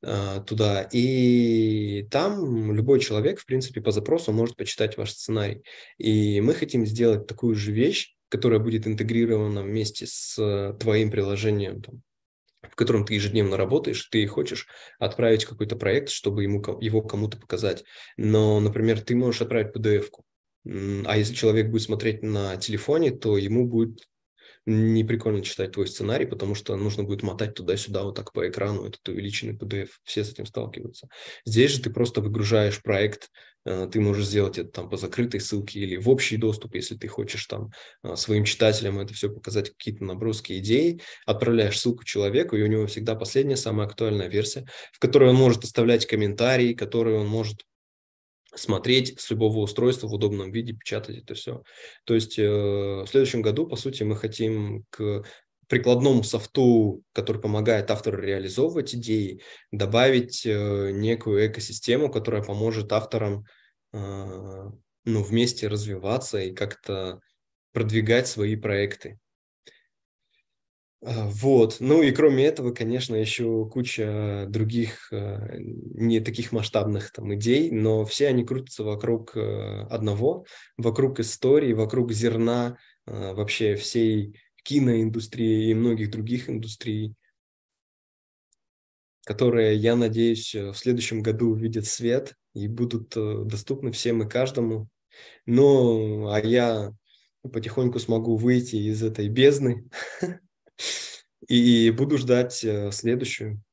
Э, туда. И там любой человек, в принципе, по запросу может почитать ваш сценарий. И мы хотим сделать такую же вещь, которая будет интегрирована вместе с твоим приложением, там, в котором ты ежедневно работаешь, ты хочешь отправить какой-то проект, чтобы ему, его кому-то показать. Но, например, ты можешь отправить PDF-ку. А если человек будет смотреть на телефоне, то ему будет не прикольно читать твой сценарий, потому что нужно будет мотать туда-сюда вот так по экрану этот увеличенный PDF. Все с этим сталкиваются. Здесь же ты просто выгружаешь проект, э, ты можешь сделать это там по закрытой ссылке или в общий доступ, если ты хочешь там э, своим читателям это все показать, какие-то наброски идей, отправляешь ссылку человеку, и у него всегда последняя, самая актуальная версия, в которой он может оставлять комментарии, которые он может смотреть с любого устройства в удобном виде, печатать это все. То есть э, в следующем году, по сути, мы хотим к прикладному софту, который помогает автору реализовывать идеи, добавить э, некую экосистему, которая поможет авторам э, ну, вместе развиваться и как-то продвигать свои проекты. А, вот. Ну и кроме этого, конечно, еще куча других э, не таких масштабных там идей, но все они крутятся вокруг э, одного, вокруг истории, вокруг зерна э, вообще всей киноиндустрии и многих других индустрий, которые, я надеюсь, в следующем году увидят свет и будут доступны всем и каждому. Ну, а я потихоньку смогу выйти из этой бездны И буду ждать э, следующую.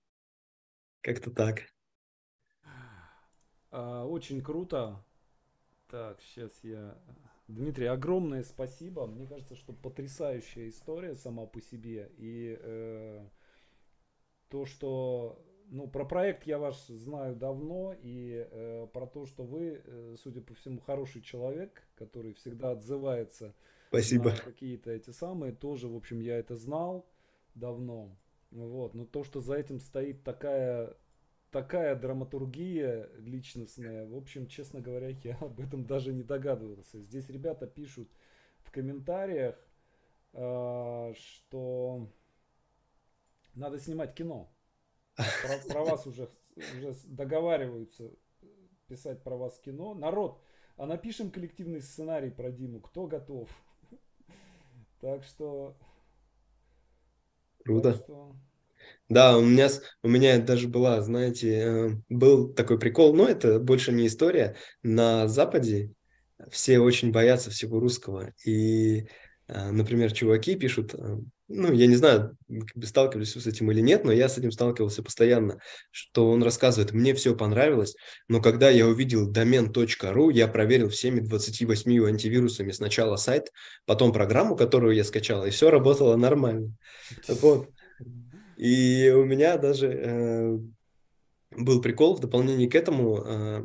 Как-то так. А, очень круто. Так, сейчас я... Дмитрий, огромное спасибо. Мне кажется, что потрясающая история сама по себе. И э, то, что... Ну, про проект я ваш знаю давно. И э, про то, что вы, э, судя по всему, хороший человек, который всегда отзывается Спасибо. какие-то эти самые, тоже, в общем, я это знал. давно. Вот. Но то, что за этим стоит такая такая драматургия личностная, в общем, честно говоря, я об этом даже не догадывался. Здесь ребята пишут в комментариях, э, что надо снимать кино. Про, про вас уже, уже договариваются писать про вас кино. Народ, а напишем коллективный сценарий про Диму. Кто готов? Так что... Круто. Так что... Да, у меня, у меня даже была, знаете, э, был такой прикол, но это больше не история. На Западе все очень боятся всего русского. И, э, например, чуваки пишут, э, ну, я не знаю, сталкивались с этим или нет, но я с этим сталкивался постоянно, что он рассказывает, мне все понравилось, но когда я увидел домен.ру, я проверил всеми 28 антивирусами сначала сайт, потом программу, которую я скачал, и все работало нормально. Вот. И у меня даже э, был прикол в дополнение к этому, э,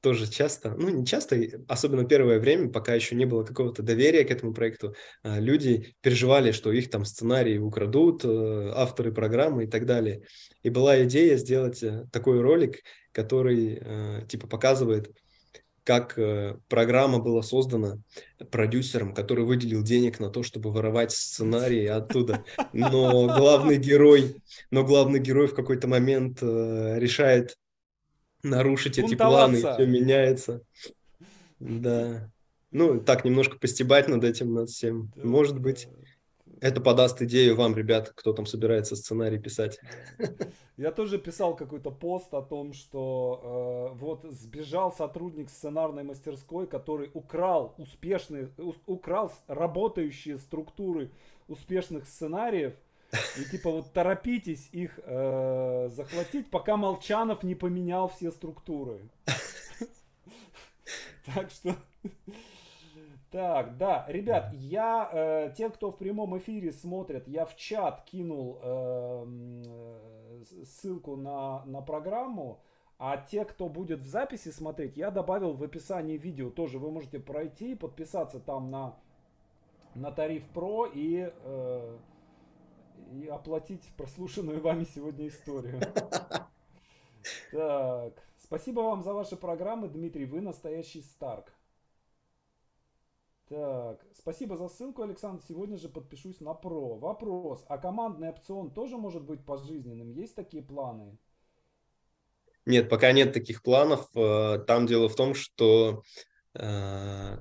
тоже часто, ну не часто, особенно первое время, пока еще не было какого-то доверия к этому проекту, э, люди переживали, что их там сценарии украдут, э, авторы программы и так далее. И была идея сделать э, такой ролик, который э, типа показывает, как программа была создана продюсером, который выделил денег на то, чтобы воровать сценарии оттуда. Но главный герой, но главный герой в какой-то момент решает нарушить эти планы, все меняется. Да. Ну, так немножко постебать над этим, над всем. Может быть. Это подаст идею вам, ребят, кто там собирается сценарий писать. Я тоже писал какой-то пост о том, что э, вот сбежал сотрудник сценарной мастерской, который украл успешные, украл работающие структуры успешных сценариев. И типа вот торопитесь их э, захватить, пока Молчанов не поменял все структуры. Так что так, да, ребят, я, э, те, кто в прямом эфире смотрят, я в чат кинул э, э, ссылку на, на программу, а те, кто будет в записи смотреть, я добавил в описании видео тоже. Вы можете пройти, подписаться там на, на тариф Pro и, э, и оплатить прослушанную вами сегодня историю. Так, спасибо вам за ваши программы, Дмитрий, вы настоящий Старк. Так, спасибо за ссылку, Александр. Сегодня же подпишусь на ПРО. Вопрос, а командный опцион тоже может быть пожизненным? Есть такие планы? Нет, пока нет таких планов. Э, там дело в том, что э,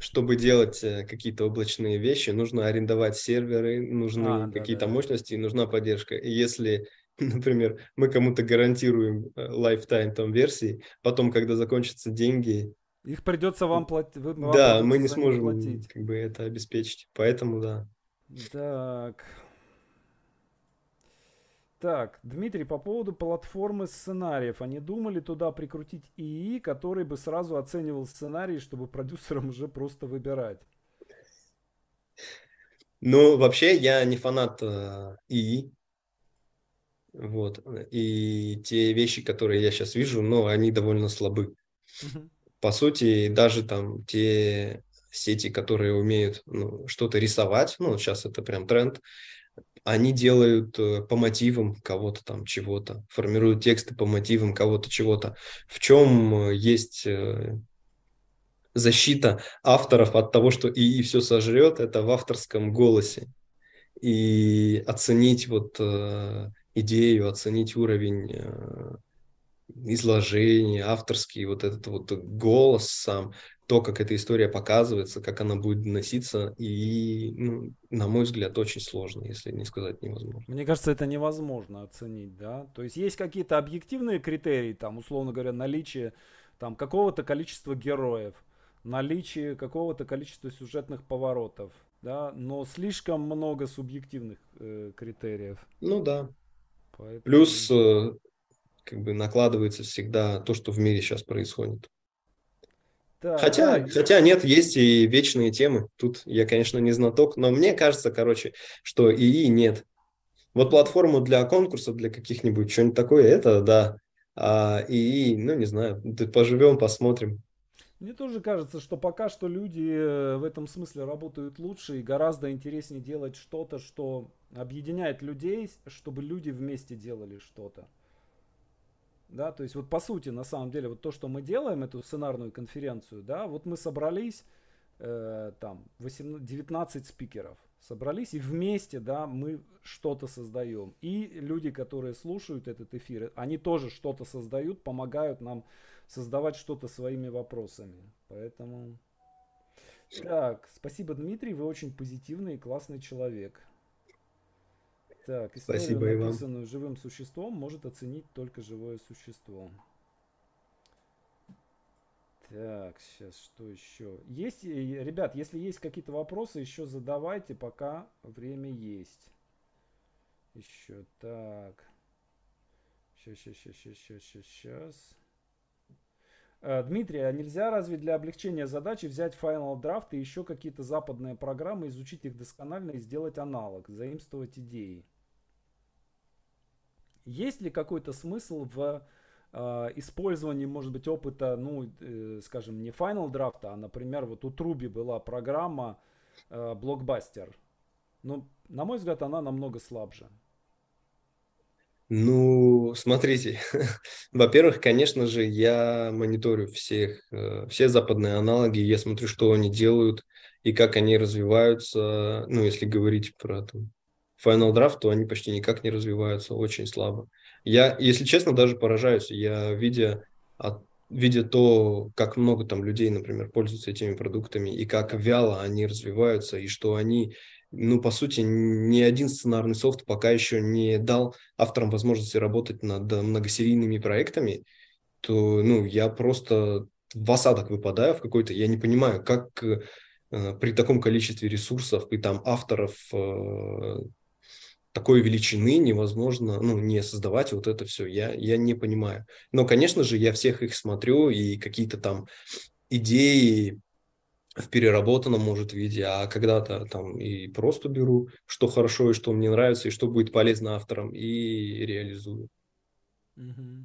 чтобы делать э, какие-то облачные вещи, нужно арендовать серверы, нужны а, какие-то да, да. мощности, нужна поддержка. И если например, мы кому-то гарантируем lifetime там версии, потом, когда закончатся деньги, их придется вам платить. Да, мы не сможем платить. как бы это обеспечить. Поэтому да. Так. Так, Дмитрий, по поводу платформы сценариев. Они думали туда прикрутить ИИ, который бы сразу оценивал сценарий, чтобы продюсерам уже просто выбирать? Ну, вообще, я не фанат э, ИИ. Вот. И те вещи, которые я сейчас вижу, ну, они довольно слабы. Угу по сути, даже там те сети, которые умеют ну, что-то рисовать, ну, сейчас это прям тренд, они делают э, по мотивам кого-то там чего-то, формируют тексты по мотивам кого-то чего-то. В чем э, есть э, защита авторов от того, что ИИ все сожрет, это в авторском голосе. И оценить вот идею, оценить уровень изложение, авторский вот этот вот голос сам, то, как эта история показывается, как она будет доноситься, и, ну, на мой взгляд, очень сложно, если не сказать невозможно. Мне кажется, это невозможно оценить, да? То есть есть какие-то объективные критерии, там, условно говоря, наличие там какого-то количества героев, наличие какого-то количества сюжетных поворотов, да, но слишком много субъективных э, критериев. Ну да. Поэтому... Плюс э, как бы накладывается всегда то, что в мире сейчас происходит. Да, хотя, да. хотя нет, есть и вечные темы. Тут я, конечно, не знаток, но мне кажется, короче, что ИИ нет. Вот платформу для конкурсов, для каких-нибудь, что-нибудь такое, это да. А ИИ, ну не знаю, поживем, посмотрим. Мне тоже кажется, что пока что люди э, в этом смысле работают лучше и гораздо интереснее делать что-то, что объединяет людей, чтобы люди вместе делали что-то. Да, то есть вот по сути, на самом деле, вот то, что мы делаем, эту сценарную конференцию, да, вот мы собрались, э, там, 18, 19 спикеров, собрались и вместе, да, мы что-то создаем. И люди, которые слушают этот эфир, они тоже что-то создают, помогают нам создавать что-то своими вопросами. Поэтому... Так, спасибо, Дмитрий, вы очень позитивный и классный человек. Так, историю, Спасибо, написанную Иван. живым существом, может оценить только живое существо. Так, сейчас что еще? Есть, ребят, если есть какие-то вопросы, еще задавайте, пока время есть. Еще так. Сейчас, сейчас, сейчас, сейчас, сейчас, сейчас. Э, Дмитрий, а нельзя разве для облегчения задачи взять Final Draft и еще какие-то западные программы, изучить их досконально и сделать аналог, заимствовать идеи? Есть ли какой-то смысл в э, использовании, может быть, опыта, ну, э, скажем, не Final Draft, а, например, вот у Труби была программа Blockbuster. Ну, на мой взгляд, она намного слабже. Ну, смотрите, во-первых, конечно же, я мониторю всех, э, все западные аналоги, я смотрю, что они делают и как они развиваются. Ну, если говорить про там, Final Draft, то они почти никак не развиваются, очень слабо. Я, если честно, даже поражаюсь, я видя, от, видя то, как много там людей, например, пользуются этими продуктами, и как вяло они развиваются, и что они ну, по сути, ни один сценарный софт пока еще не дал авторам возможности работать над многосерийными проектами, то, ну, я просто в осадок выпадаю в какой-то, я не понимаю, как э, при таком количестве ресурсов и там авторов э, такой величины невозможно, ну, не создавать вот это все. Я, я не понимаю. Но, конечно же, я всех их смотрю и какие-то там идеи, в переработанном, может, виде, а когда-то там и просто беру, что хорошо и что мне нравится, и что будет полезно авторам, и реализую. Mm-hmm.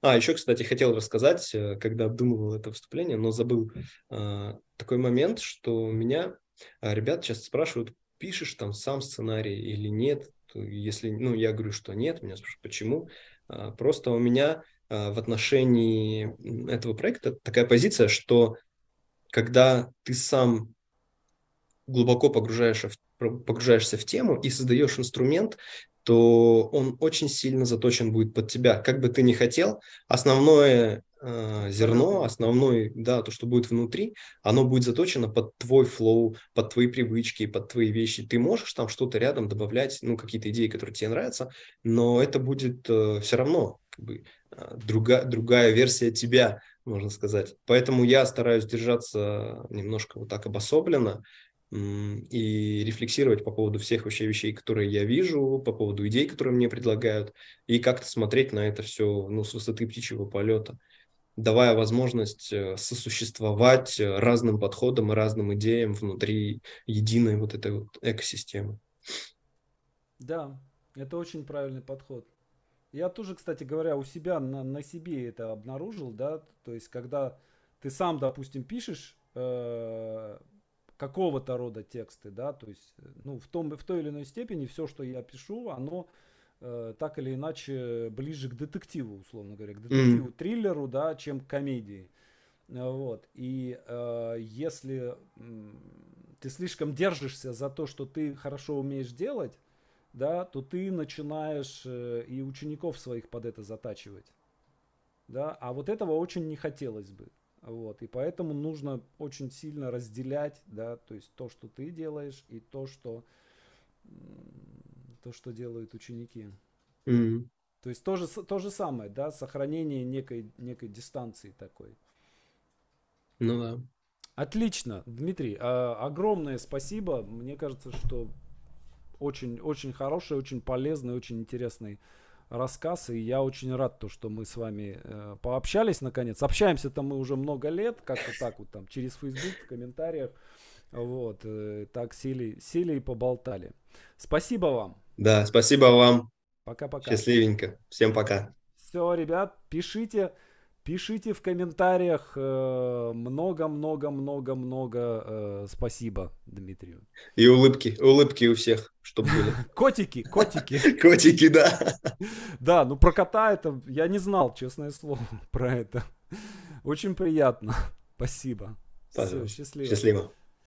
А, еще, кстати, хотел рассказать, э, когда обдумывал это выступление, но забыл э, такой момент, что меня э, ребят часто спрашивают, пишешь там сам сценарий или нет. Если, ну, я говорю, что нет, меня спрашивают, почему. Э, просто у меня э, в отношении этого проекта такая позиция, что когда ты сам глубоко погружаешься в, погружаешься в тему и создаешь инструмент, то он очень сильно заточен будет под тебя. Как бы ты ни хотел, основное зерно, основное, да, то, что будет внутри, оно будет заточено под твой флоу, под твои привычки, под твои вещи. Ты можешь там что-то рядом добавлять, ну, какие-то идеи, которые тебе нравятся, но это будет э, все равно как бы, э, другая, другая версия тебя, можно сказать. Поэтому я стараюсь держаться немножко вот так обособленно и рефлексировать по поводу всех вообще вещей, которые я вижу, по поводу идей, которые мне предлагают, и как-то смотреть на это все ну, с высоты птичьего полета, давая возможность э, сосуществовать э, разным подходам и разным идеям внутри единой вот этой вот экосистемы. Да, это очень правильный подход. Я тоже, кстати говоря, у себя на, на себе это обнаружил, да, то есть когда ты сам, допустим, пишешь э, какого-то рода тексты, да, то есть, ну, в, том, в той или иной степени все, что я пишу, оно э, так или иначе ближе к детективу, условно говоря, к детективу, mm. триллеру, да, чем к комедии. Вот. И э, если э, ты слишком держишься за то, что ты хорошо умеешь делать, да, то ты начинаешь э, и учеников своих под это затачивать. Да, а вот этого очень не хотелось бы. Вот, и поэтому нужно очень сильно разделять, да, то есть то, что ты делаешь, и то, что, то, что делают ученики. Mm-hmm. То есть то же, то же самое, да, сохранение некой, некой дистанции такой. Ну да. Отлично, Дмитрий, а, огромное спасибо. Мне кажется, что очень, очень хороший, очень полезный, очень интересный рассказ. И я очень рад, то, что мы с вами э, пообщались наконец. Общаемся-то мы уже много лет, как-то так вот там через Facebook, в комментариях. Вот, э, так сели, сели и поболтали. Спасибо вам. Да, спасибо вам. Пока-пока. Счастливенько. Всем пока. Все, ребят, пишите Пишите в комментариях много-много-много-много э, спасибо Дмитрию. И улыбки, улыбки у всех, чтобы были. Котики, котики. Котики, да. Да, ну про кота это я не знал, честное слово, про это. Очень приятно. Спасибо. Все, счастливо. Счастливо.